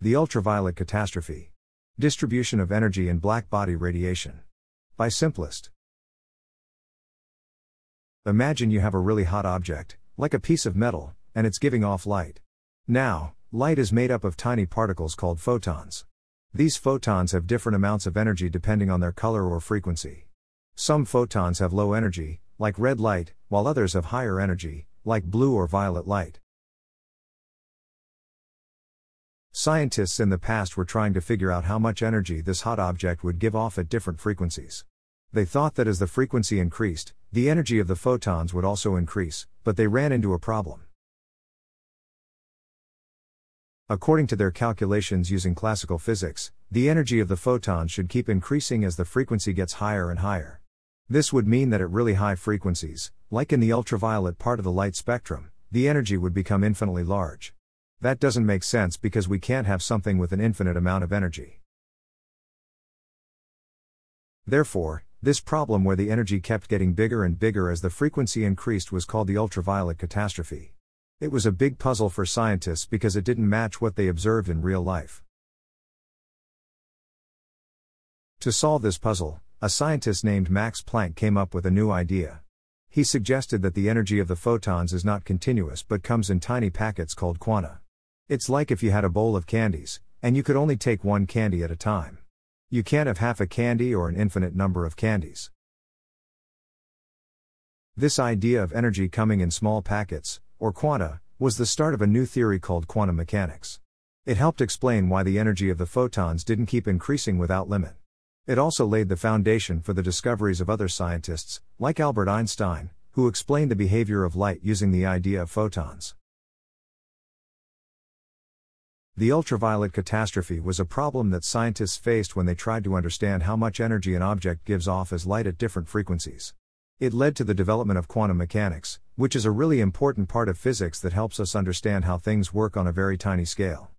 The Ultraviolet Catastrophe. Distribution of Energy in Black Body Radiation. By Simplest. Imagine you have a really hot object, like a piece of metal, and it's giving off light. Now, light is made up of tiny particles called photons. These photons have different amounts of energy depending on their color or frequency. Some photons have low energy, like red light, while others have higher energy, like blue or violet light. Scientists in the past were trying to figure out how much energy this hot object would give off at different frequencies. They thought that as the frequency increased, the energy of the photons would also increase, but they ran into a problem. According to their calculations using classical physics, the energy of the photons should keep increasing as the frequency gets higher and higher. This would mean that at really high frequencies, like in the ultraviolet part of the light spectrum, the energy would become infinitely large. That doesn't make sense because we can't have something with an infinite amount of energy. Therefore, this problem where the energy kept getting bigger and bigger as the frequency increased was called the ultraviolet catastrophe. It was a big puzzle for scientists because it didn't match what they observed in real life. To solve this puzzle, a scientist named Max Planck came up with a new idea. He suggested that the energy of the photons is not continuous but comes in tiny packets called quanta. It's like if you had a bowl of candies, and you could only take one candy at a time. You can't have half a candy or an infinite number of candies. This idea of energy coming in small packets, or quanta, was the start of a new theory called quantum mechanics. It helped explain why the energy of the photons didn't keep increasing without limit. It also laid the foundation for the discoveries of other scientists, like Albert Einstein, who explained the behavior of light using the idea of photons. The ultraviolet catastrophe was a problem that scientists faced when they tried to understand how much energy an object gives off as light at different frequencies. It led to the development of quantum mechanics, which is a really important part of physics that helps us understand how things work on a very tiny scale.